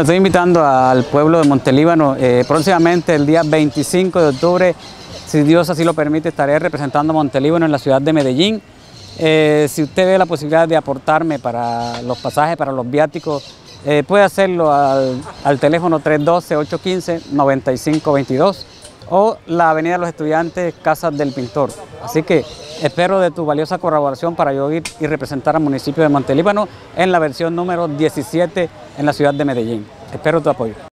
Estoy invitando al pueblo de Montelíbano. Eh, próximamente, el día 25 de octubre, si Dios así lo permite, estaré representando a Montelíbano en la ciudad de Medellín. Eh, si usted ve la posibilidad de aportarme para los pasajes, para los viáticos, eh, puede hacerlo al, al teléfono 312-815-9522 o la Avenida de los Estudiantes, Casas del Pintor. Así que espero de tu valiosa colaboración para yo ir y representar al municipio de Montelíbano en la versión número 17 en la ciudad de Medellín. Espero tu apoyo.